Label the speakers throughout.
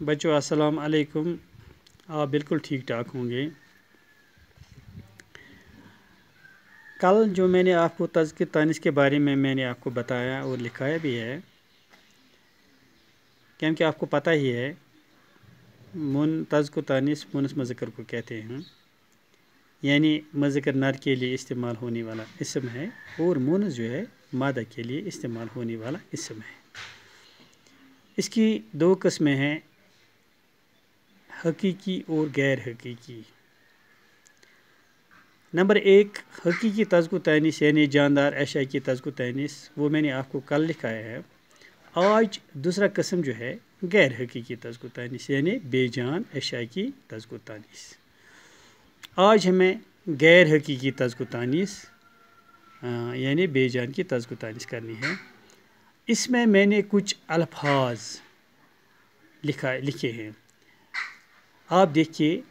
Speaker 1: बच्चों, अस्सलाम वालेकुम आप बिल्कुल ठीक ठाक होंगे। कल जो मैंने आपको तज के तानिस के बारे में मैंने आपको बताया और लिखाया भी है, क्योंकि आपको पता ही है, मुन तज को तानिस मुनस मज़कर को कहते हैं। यानी मज़कर नर के लिए इस्तेमाल होने वाला इसम है और मुनस जो है, मादा के लिए इस्तेमाल होने वाला इसम है। इसकी दो कस्में हैं। हकीकी और गैर हकीकी। नंबर एक, हकीकी तजको तैनीस, यानी जानदार अशा की तजको तैनीस, वो मैंने आपको कल लिखाया है। आज दूसरा कस्म जो है, गैर हकीकी तजको तैनीस, यानी बेजान अशा की तजको तानीस। आज हमें गैर हकीकी तजको तानीस यानी बेजान की तजको तानीस करनी है। इसमें मैंने कुछ अल्फाज लिखा, लिखे हैं। आप देखिए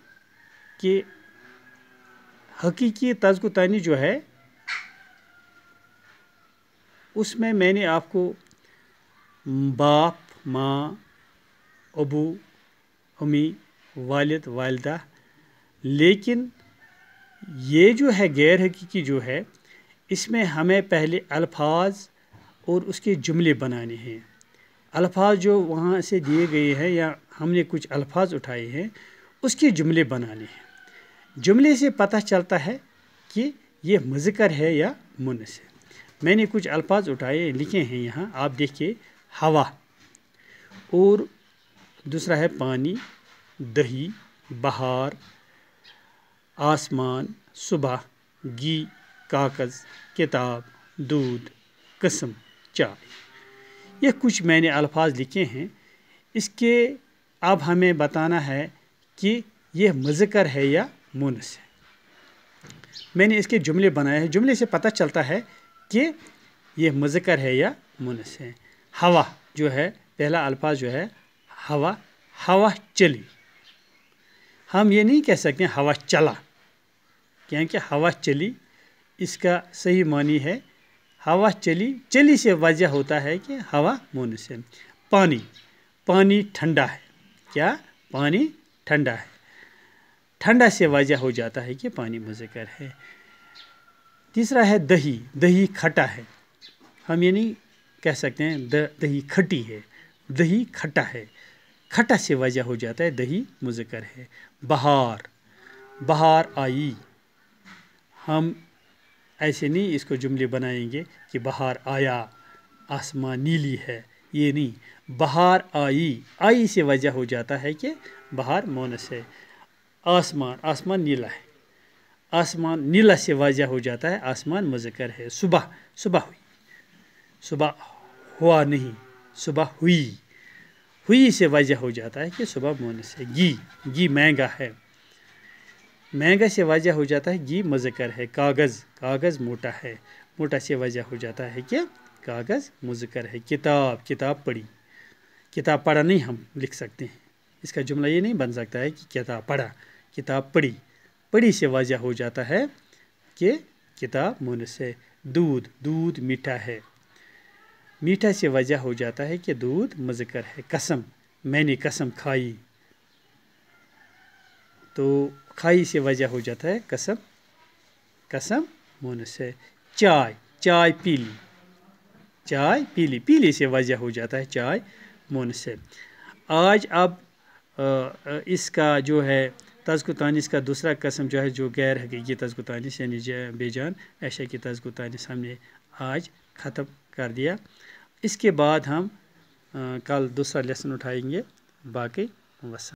Speaker 1: कि हकीकी तजको तानी जो है, उसमें मैंने आपको बाप, माँ, अबू अमी वालिद, वालदा, लेकिन ये जो है गैर हकीकी जो है, इसमें हमें पहले अल्फाज और उसके जुमले बनाने हैं। अल्फाज जो वहाँ से दिए गए हैं या हमने कुछ अल्फाज उठाए हैं, उसके जुमले बनाने हैं। जुमले से पता चलता है कि ये मुजकर है या मुनस है। मैंने कुछ अल्फाज उठाए, लिखे हैं यहाँ। आप देखिए, हवा। और दूसरा है पानी, दही, बहार, आसमान, सुबह, घी, कागज़, किताब, दूध, कसम, चाय। ये कुछ मैंने अल्फाज लिखे हैं। इसके अब हमें बताना है कि यह मुजकर है या मुनस है। मैंने इसके जुमले बनाए हैं। जुमले से पता चलता है कि यह मुजकर है या मुनस है। हवा जो है, पहला अल्फाज जो है, हवा हवा चली। हम ये नहीं कह सकते हवा चला, क्योंकि हवा चली, इसका सही मानी है, हवा चली चली से वजह होता है कि हवा मुन से पानी पानी ठंडा है। क्या? पानी ठंडा है। ठंडा से वजह हो जाता है कि पानी मुजकर है। तीसरा है दही। दही खटा है। हम ये नहीं कह सकते हैं द, दही खटी है। दही खटा है। खटा से वजह हो जाता है दही मुजकर है। बहार। बहार आई। हम ऐसे नहीं इसको जुमले बनाएँगे कि बहार आया। आसमान नीली है। ये नहीं, बहार आई। आई से वजह हो जाता है कि बहार मोनस है। आसमान आसमान नीला है। आसमान नीला से वजह हो जाता है, आसमान मुजकर है। सुबह सुबह हुई। सुबह हुआ नहीं, सुबह हुई। हुई से वजह हो जाता है कि सुबह मोनस है। घी घी महँगा है। महँगा से वजह हो जाता है, घी मुजकर है। कागज़ कागज़ मोटा है। मोटा से वजह हो जाता है क्या कागज़, मुजकर है। किताब किताब पढ़ी। किताब पढ़ा नहीं हम, लिख सकते हैं। इसका जुमला ये नहीं बन सकता है कि किताब पढ़ा, किताब पढ़ी। पढ़ी से वाजह हो जाता है कि किताब मुन से दूध दूध मीठा है। मीठा से वजह हो जाता है कि दूध, मुजकर है। कसम, मैंने कसम खाई। तो खाई से वजह हो जाता है कसम कसम मुन से चाय चाय पीली चाय पीली पीली से वजह हो जाता है चाय मुन से। आज अब इसका जो है तजकुतानिस का दूसरा कसम जो है, जो गैर हकीकी तजकुतानिस यानी बेजान, ऐशा की तजकुतानिस हमने आज ख़त्म कर दिया। इसके बाद हम कल दूसरा लेसन उठाएँगे। बाकी वस